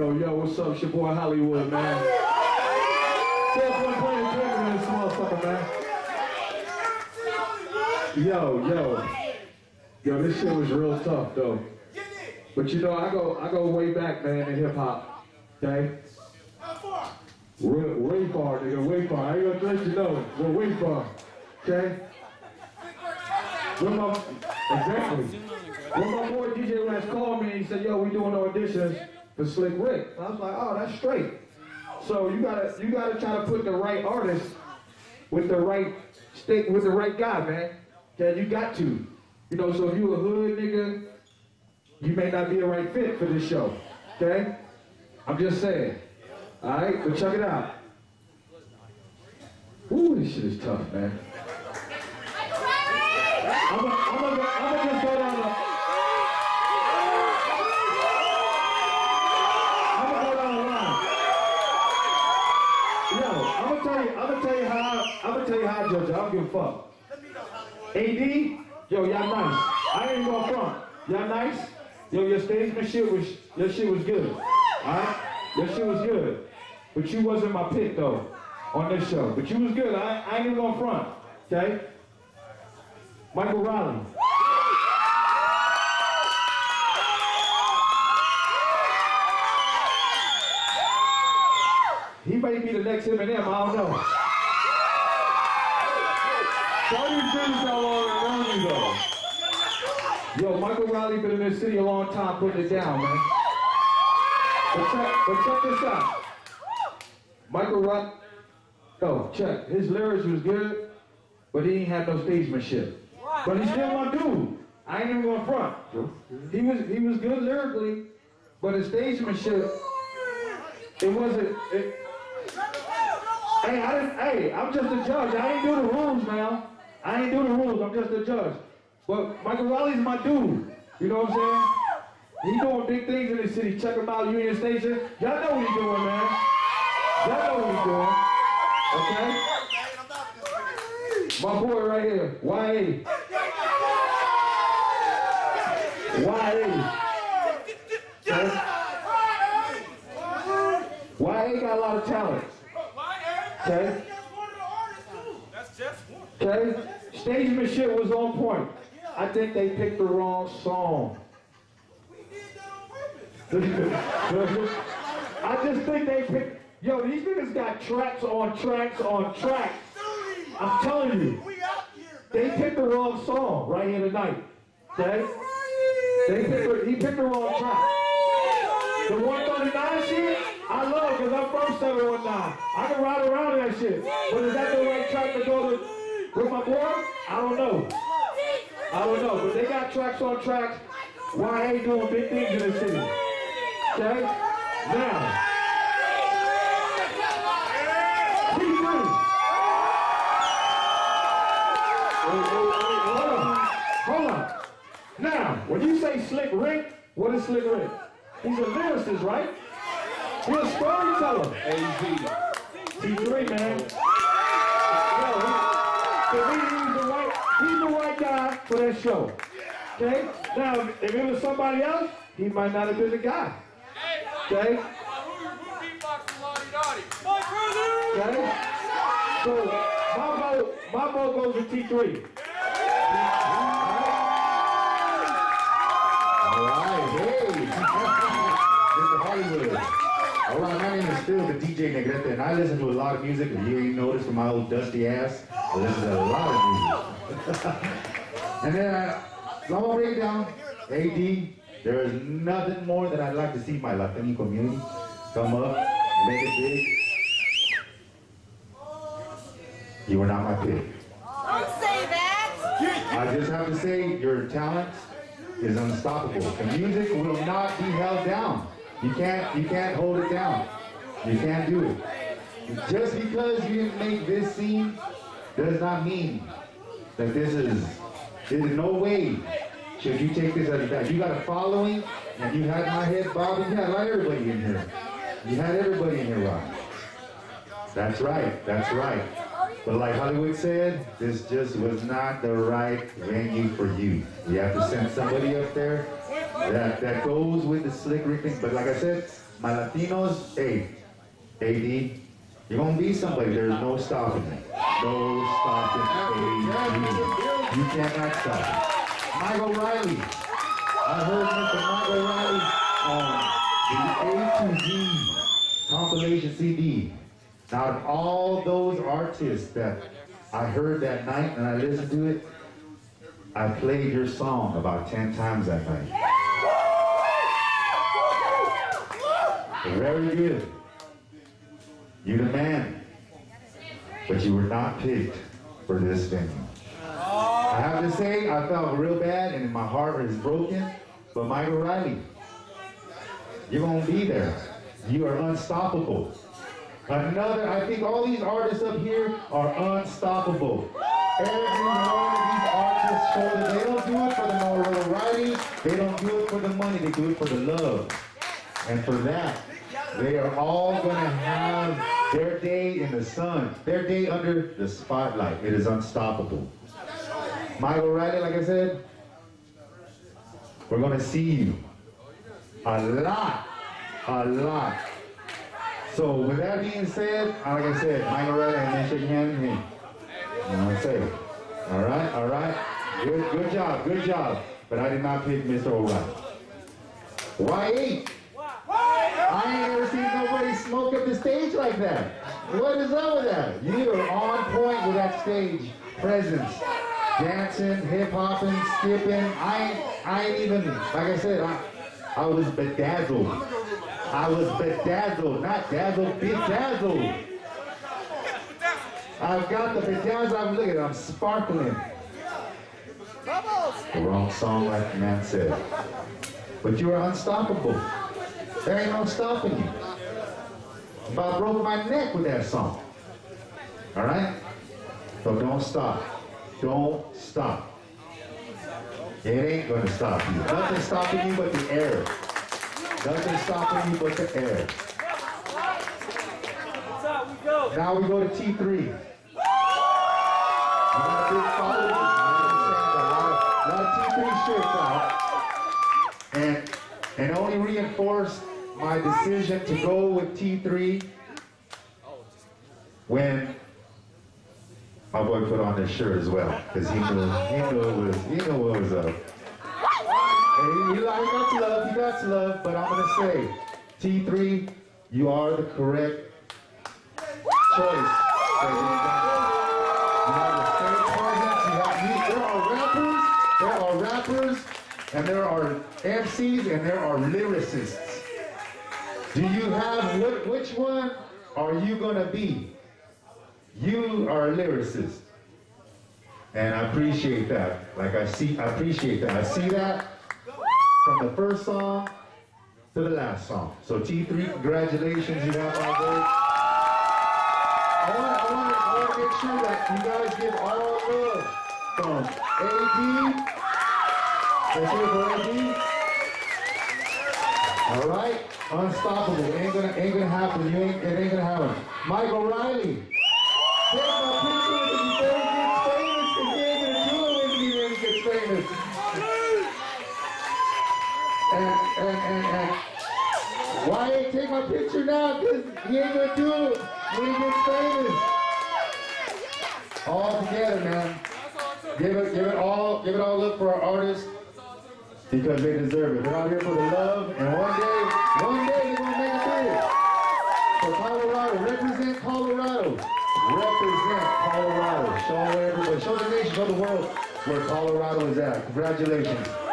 Yo, yo, what's up? It's your boy Hollywood, man. Yo, yo. Yo, this shit was real tough, though. But you know, I go, I go way back, man, in hip hop. Okay? Way, way far, nigga, way far. I ain't gonna let you know, but way far. Okay? When my, exactly. When my boy DJ Lance called me and he said, yo, we doing auditions for Slick Rick. I was like, oh, that's straight. So you gotta, you gotta try to put the right artist with the right stick, with the right guy, man. Okay, you got to. You know, so if you a hood nigga, you may not be a right fit for this show. Okay? I'm just saying. Alright, but check it out. Ooh, this shit is tough, man. I'm gonna I'm I'm gonna just go down the. I'm gonna go down the line. Yo, I'm gonna tell you, I'm gonna tell you how, I- I'm gonna tell you how I judge it. I don't give a fuck. AD, yo, y'all nice. I ain't going front. Y'all nice? Yo, your stageman shit was, your shit was good. Alright? Your shit was good. But you wasn't my pick though, on this show. But you was good. I, I ain't even going front. Okay? Michael Riley. He may be the next Eminem, I don't know. Tell you things how long around you though. Yo, Michael Riley been in this city a long time putting it down, man. But check, but check this out. Michael Riley, yo, check. His lyrics was good, but he ain't had no stagemanship. But he's still my dude. I ain't even going front. He was he was good lyrically, but his stagemanship, it wasn't. It, hey, I didn't. Hey, I'm just a judge. I ain't do the rules, man. I ain't do the rules. I'm just a judge. But Michael Riley's my dude. You know what I'm saying? He doing big things in the city. Check him out, Union Station. Y'all know what he's doing, man. Y'all know what he's doing. Okay? My boy right here, YA. YA. Okay? YA got a lot of talent. Okay? That's just one. Okay? Stagemanship was on point. I think they picked the wrong song. We did that on purpose. I just think they picked. Yo, these niggas got tracks on tracks on tracks. I'm telling you. They picked the wrong song right here tonight. Okay? They picked the, he picked the wrong track. The 139 shit, I love because I'm from 719. I can ride around that shit. But is that the right track to go to with my boy? I don't know. I don't know. But they got tracks on tracks. YA doing big things in the city. Okay? Now. T3. Wait, wait, wait, hold on. Hold on. Now, when you say Slick Rick, what is Slick Rick? He's a lyricist, right? He's a storyteller. AZ. T3, man. So the right, he's the right guy for that show. Okay? Now, if it was somebody else, he might not have been the guy. Okay? Okay? So, my vote, my vote goes to T3. All right, hey. Mr. Hollywood. All right, my name is Phil, the DJ Negrete, and I listen to a lot of music. If you ain't noticed from my old dusty ass, I listen to a lot of music. and then, uh, so I'm gonna break down. AD, there is nothing more that I'd like to see my Latino community come up, and make it big. You are not my pick. Don't say that. I just have to say, your talent is unstoppable. The music will not be held down. You can't, you can't hold it down. You can't do it. Just because you didn't make this scene does not mean that this is, there's no way should you take this as that. You got a following and you had my head bobbing. You had everybody in here. You had everybody in here rocking. That's right, that's right. But like Hollywood said, this just was not the right venue for you. You have to send somebody up there that, that goes with the slick thing. But like I said, my Latinos, hey, AD, you're gonna be somebody. There's no stopping it. No stopping AD. You cannot stop it. Michael Riley. I heard Mr. Michael Riley on the A to Z compilation CD. Now, of all those artists that I heard that night and I listened to it, I played your song about 10 times that night. Very good. You the man. But you were not picked for this venue. I have to say, I felt real bad and my heart is broken. But Michael Riley, you're going to be there. You are unstoppable. Another, I think all these artists up here are unstoppable. Every one of these artists show that they don't do it for the notoriety, they don't do it for the money, they do it for the love. And for that, they are all going to have their day in the sun, their day under the spotlight. It is unstoppable. Michael Riley, like I said, we're going to see you a lot, a lot. So with that being said, like I said, Michael Riley, and then shake hands with me. And I say, all right, all right, good, good job, good job. But I did not pick Mr. O'Reilly. Why eight? I ain't ever seen nobody smoke up the stage like that. What is up with that? You are on point with that stage presence. Dancing, hip hopping, skipping. I ain't, I even, like I said, I, I was bedazzled. I was bedazzled, not dazzled, bedazzled. I've got the bedazzled, I'm looking, I'm sparkling. The wrong song, like the man said. But you are unstoppable. There ain't no stopping you. About broke my neck with that song. All right? So don't stop. Don't stop. It ain't gonna stop you. Nothing's stopping you but the air. Nothing's stopping you but the air. Now we go to T3. We got a big following. I understand that. A lot of T3 shirts out. And, and only reinforced my decision to go with T3 when my boy put on this shirt as well, because he knew he knew it was he knew what was up. And he, he got to love, he got love, but I'm gonna say, T3, you are the correct choice. you. Have the same presence, you have, there are rappers, there are rappers, and there are MCs, and there are lyricists. Do you have, which one are you gonna be? You are a lyricist. And I appreciate that. Like I see, I appreciate that. I see that from the first song to the last song. So T3, congratulations, you have my vote. I want, I want to make sure that you guys give all love from AD. It for AD. All right, unstoppable. Ain't gonna, ain't gonna happen. You ain't, it ain't gonna happen. Mike O'Reilly. Take my picture with you better get famous you ain't gonna do it when you ain't get famous. And, and, and, and, why ain't take my picture now? Because he ain't gonna do it when he gets famous. All together, man. Give it, give it all, give it all up for our artists because they deserve it. They're out here for the love, and one day, one day they're gonna make it big. For Colorado, represent Colorado. Represent Colorado. Show everybody, show the nation, show the world where Colorado is at. Congratulations.